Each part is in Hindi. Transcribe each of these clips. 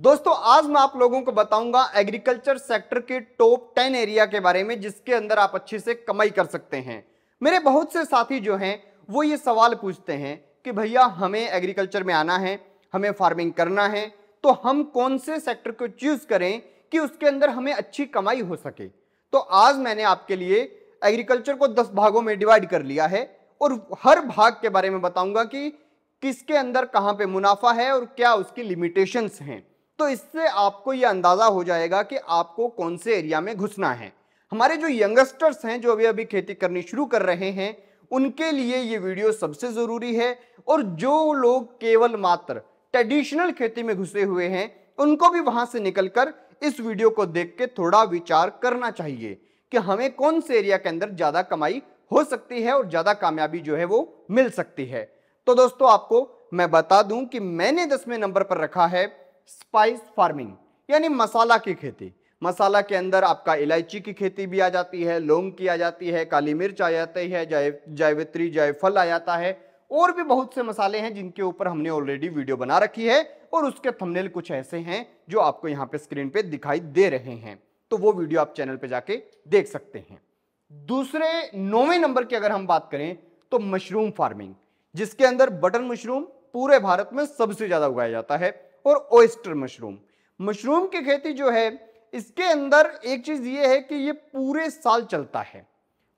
दोस्तों, आज मैं आप लोगों को बताऊँगा एग्रीकल्चर सेक्टर के टॉप टेन एरिया के बारे में, जिसके अंदर आप अच्छे से कमाई कर सकते हैं। मेरे बहुत से साथी जो हैं, वो ये सवाल पूछते हैं कि भैया, हमें एग्रीकल्चर में आना है, हमें फ़ार्मिंग करना है तो हम कौन से सेक्टर को चूज़ करें कि उसके अंदर हमें अच्छी कमाई हो सके? तो आज मैंने आपके लिए एग्रीकल्चर को दस भागों में डिवाइड कर लिया है, और हर भाग के बारे में बताऊँगा कि किसके अंदर कहाँ पे मुनाफा है और क्या उसकी लिमिटेशंस हैं। तो इससे आपको यह अंदाज़ा हो जाएगा कि आपको कौन से एरिया में घुसना है। हमारे जो यंगस्टर्स हैं, जो अभी अभी खेती करनी शुरू कर रहे हैं, उनके लिए ये वीडियो सबसे ज़रूरी है और जो लोग केवल मात्र ट्रेडिशनल खेती में घुसे हुए हैं, उनको भी वहाँ से निकलकर इस वीडियो को देख के थोड़ा विचार करना चाहिए कि हमें कौन से एरिया के अंदर ज़्यादा कमाई हो सकती है और ज़्यादा कामयाबी जो है वो मिल सकती है। तो दोस्तों, आपको मैं बता दूँ कि मैंने दसवें नंबर पर रखा है स्पाइस फ़ार्मिंग यानी मसाला की खेती। मसाला के अंदर आपका इलायची की खेती भी आ जाती है, लौंग की आ जाती है, काली मिर्च आ जाती है जय जायवित्री जायफल आ जाता है। और भी बहुत से मसाले हैं जिनके ऊपर हमने ऑलरेडी वीडियो बना रखी है और उसके थंबनेल कुछ ऐसे हैं जो आपको यहाँ पे स्क्रीन पे दिखाई दे रहे हैं। तो वो वीडियो आप चैनल पे जाके देख सकते हैं। दूसरे नौवें नंबर की अगर हम बात करें तो मशरूम फ़ार्मिंग जिसके अंदर बटन मशरूम पूरे भारत में सबसे ज़्यादा उगाया जाता है। और ओइस्टर मशरूम मशरूम की खेती जो है, इसके अंदर एक चीज़ ये है कि ये पूरे साल चलता है।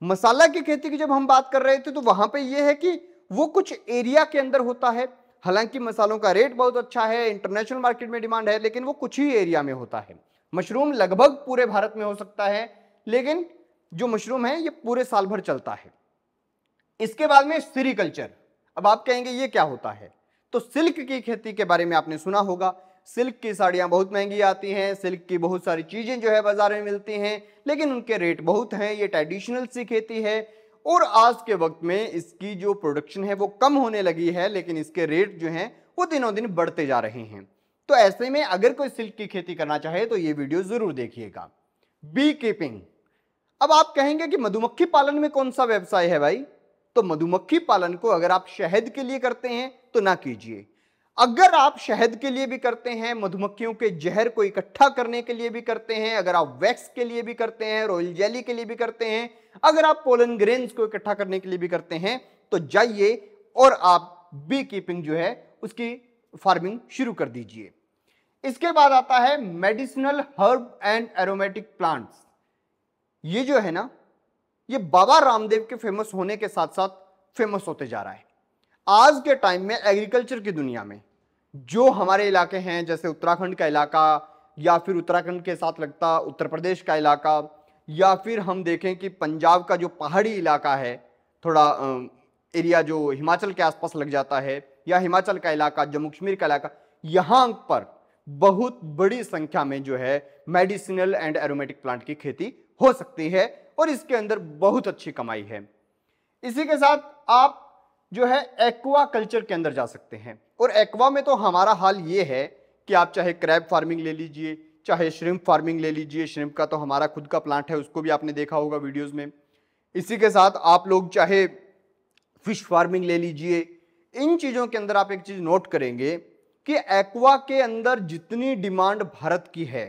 मसाला की खेती की जब हम बात कर रहे थे तो वहाँ पे ये है कि वो कुछ एरिया के अंदर होता है। हालाँकि मसालों का रेट बहुत अच्छा है इंटरनेशनल मार्केट में डिमांड है, लेकिन वो कुछ ही एरिया में होता है। मशरूम लगभग पूरे भारत में हो सकता है, लेकिन जो मशरूम है, ये पूरे साल भर चलता है। इसके बाद में सीरीकल्चर अब आप कहेंगे, ये क्या होता है? तो सिल्क की खेती के बारे में आपने सुना होगा। सिल्क की साड़ियाँ बहुत महँगी आती हैं, सिल्क की बहुत सारी चीज़ें जो है बाज़ार में मिलती हैं, लेकिन उनके रेट बहुत हैं, ये ट्रेडिशनल सी खेती है। और आज के वक्त में इसकी जो प्रोडक्शन है वो कम होने लगी है, लेकिन इसके रेट जो हैं वो दिनों दिन बढ़ते जा रहे हैं। तो ऐसे में अगर कोई सिल्क की खेती करना चाहे तो ये वीडियो ज़रूर देखिएगा। बी कीपिंग अब आप कहेंगे कि मधुमक्खी पालन में कौन सा व्यवसाय है भाई? तो मधुमक्खी पालन को अगर आप शहद के लिए करते हैं तो ना कीजिए। अगर आप शहद के लिए भी करते हैं, मधुमक्खियों के जहर को इकट्ठा करने के लिए भी करते हैं, अगर आप वैक्स के लिए भी करते हैं, रॉयल जेली के लिए भी करते हैं, अगर आप पोलन ग्रेन्स को इकट्ठा करने के लिए भी करते हैं तो जाइए और आप बी कीपिंग जो है, उसकी फ़ार्मिंग शुरू कर दीजिए। इसके बाद आता है medicinal herb and aromatic plants. ये जो है ना ये बाबा रामदेव के फ़ेमस होने के साथ साथ फ़ेमस होते जा रहा है। आज के टाइम में एग्रीकल्चर की दुनिया में, जो हमारे इलाके हैं, जैसे उत्तराखंड का इलाका, या फिर उत्तराखंड के साथ लगता उत्तर प्रदेश का इलाका, या फिर हम देखें कि पंजाब का जो पहाड़ी इलाका है, थोड़ा एरिया जो हिमाचल के आसपास लग जाता है, या हिमाचल का इलाका, जम्मू कश्मीर का इलाका, यहाँ पर बहुत बड़ी संख्या में जो है मेडिसिनल एंड एरोमेटिक प्लांट की खेती हो सकती है। और इसके अंदर बहुत अच्छी कमाई है। इसी के साथ आप जो है एक्वा कल्चर के अंदर जा सकते हैं। और एक्वा में तो हमारा हाल ये है कि आप चाहे क्रैब फ़ार्मिंग ले लीजिए, चाहे श्रिम्प फ़ार्मिंग ले लीजिए श्रिम्प का तो हमारा खुद का प्लांट है, उसको भी आपने देखा होगा वीडियोस में। इसी के साथ आप लोग चाहे फ़िश फ़ार्मिंग ले लीजिए, इन चीज़ों के अंदर आप एक चीज़ नोट करेंगे कि एक्वा के अंदर जितनी डिमांड भारत की है,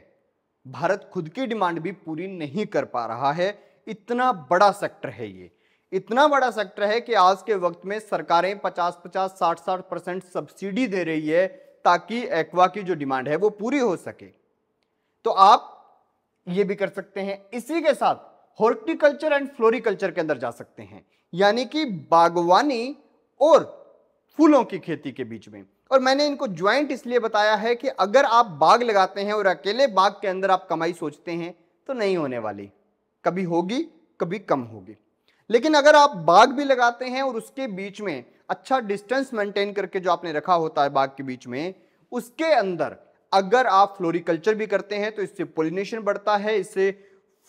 भारत खुद की डिमांड भी पूरी नहीं कर पा रहा है। इतना बड़ा सेक्टर है ये। इतना बड़ा सेक्टर है कि आज के वक्त में सरकारें 50 50 60 60 परसेंट सब्सिडी दे रही है ताकि एक्वा की जो डिमांड है वो पूरी हो सके। तो आप ये भी कर सकते हैं। इसी के साथ हॉर्टिकल्चर एंड फ्लोरिकल्चर के अंदर जा सकते हैं। यानी कि बागवानी और फूलों की खेती के बीच में। और मैंने इनको ज्वाइंट इसलिए बताया है कि अगर आप बाग लगाते हैं और अकेले बाग के अंदर आप कमाई सोचते हैं तो नहीं होने वाली। कभी होगी, कभी कम होगी। लेकिन अगर आप बाग भी लगाते हैं और उसके बीच में अच्छा डिस्टेंस मेंटेन करके जो आपने रखा होता है बाग के बीच में, उसके अंदर अगर आप फ्लोरिकल्चर भी करते हैं तो इससे पोलिनेशन बढ़ता है, इससे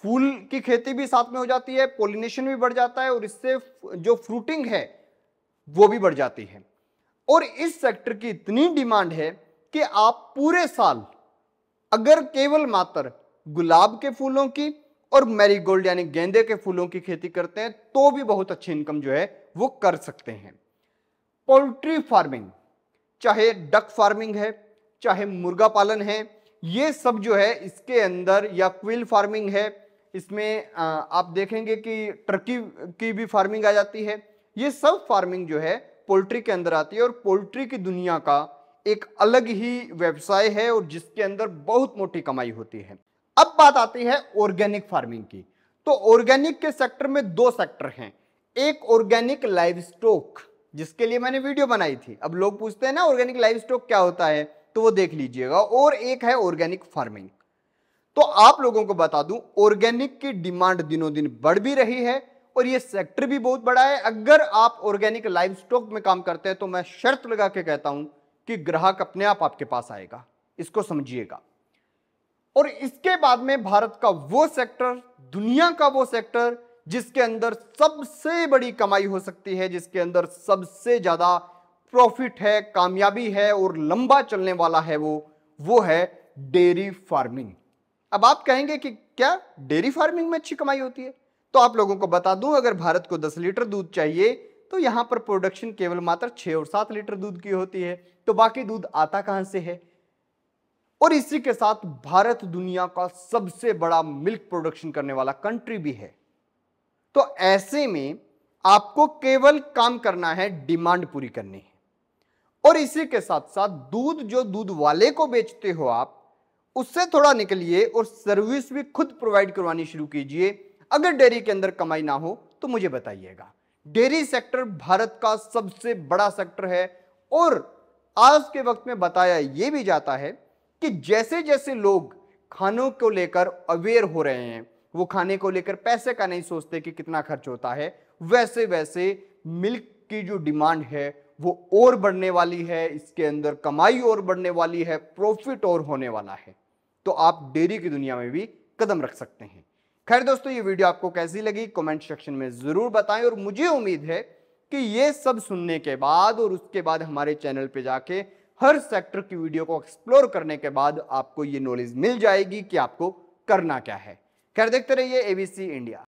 फूल की खेती भी साथ में हो जाती है पोलिनेशन भी बढ़ जाता है और इससे जो फ्रूटिंग है, वो भी बढ़ जाती है। और इस सेक्टर की इतनी डिमांड है कि आप पूरे साल अगर केवल मात्र गुलाब के फूलों की और मैरीगोल्ड यानी गेंदे के फूलों की खेती करते हैं तो भी बहुत अच्छी इनकम जो है वो कर सकते हैं। पोल्ट्री फ़ार्मिंग, चाहे डक फ़ार्मिंग है, चाहे मुर्गा पालन है, ये सब जो है इसके अंदर या क्विल फ़ार्मिंग है, इसमें आप देखेंगे कि टर्की की भी फ़ार्मिंग आ जाती है। ये सब फ़ार्मिंग जो है पोल्ट्री के अंदर आती है और पोल्ट्री की दुनिया का एक अलग ही व्यवसाय है और जिसके अंदर बहुत मोटी कमाई होती है। अब बात आती है ऑर्गेनिक फ़ार्मिंग की। तो ऑर्गेनिक के सेक्टर में दो सेक्टर हैं। एक ऑर्गेनिक लाइव स्टॉक जिसके लिए मैंने वीडियो बनाई थी। अब लोग पूछते हैं ना, ऑर्गेनिक लाइव स्टॉक क्या होता है? तो वो देख लीजिएगा। और एक है ऑर्गेनिक फ़ार्मिंग। तो आप लोगों को बता दूँ, ऑर्गेनिक की डिमांड दिनों दिन बढ़ भी रही है और ये सेक्टर भी बहुत बड़ा है। अगर आप ऑर्गेनिक लाइव स्टॉक में काम करते हैं तो मैं शर्त लगा के कहता हूँ कि ग्राहक अपने आप आपके पास आएगा। इसको समझिएगा। और इसके बाद में भारत का वो सेक्टर दुनिया का वो सेक्टर जिसके अंदर सबसे बड़ी कमाई हो सकती है, जिसके अंदर सबसे ज़्यादा प्रॉफिट है, कामयाबी है और लंबा चलने वाला है वो वो है डेयरी फ़ार्मिंग अब आप कहेंगे कि क्या डेयरी फ़ार्मिंग में अच्छी कमाई होती है? तो आप लोगों को बता दूँ, अगर भारत को 10 लीटर दूध चाहिए तो यहाँ पर प्रोडक्शन केवल मात्र 6 और 7 लीटर दूध की होती है। तो बाकी दूध आता कहाँ से है? और इसी के साथ भारत दुनिया का सबसे बड़ा मिल्क प्रोडक्शन करने वाला कंट्री भी है। तो ऐसे में आपको केवल काम करना है डिमांड पूरी करनी। है और इसी के साथ साथ दूध, जो दूध वाले को बेचते हो आप, उससे थोड़ा निकलिए और सर्विस भी खुद प्रोवाइड करवानी शुरू कीजिए। अगर डेयरी के अंदर कमाई ना हो तो मुझे बताइएगा। डेयरी सेक्टर भारत का सबसे बड़ा सेक्टर है और आज के वक्त में बताया यह भी जाता है कि जैसे जैसे लोग खानों को लेकर अवेयर हो रहे हैं, वो खाने को लेकर पैसे का नहीं सोचते कि कितना खर्च होता है, वैसे वैसे मिल्क की जो डिमांड है, वो और बढ़ने वाली है, इसके अंदर कमाई और बढ़ने वाली है प्रॉफिट और होने वाला है। तो आप डेयरी की दुनिया में भी कदम रख सकते हैं। खैर दोस्तों, ये वीडियो आपको कैसी लगी कमेंट सेक्शन में ज़रूर बताएँ और मुझे उम्मीद है कि ये सब सुनने के बाद और उसके बाद हमारे चैनल पे जाके हर सेक्टर की वीडियो को एक्सप्लोर करने के बाद आपको ये नॉलेज मिल जाएगी कि आपको करना क्या है। खैर, देखते रहिए एबीसी इंडिया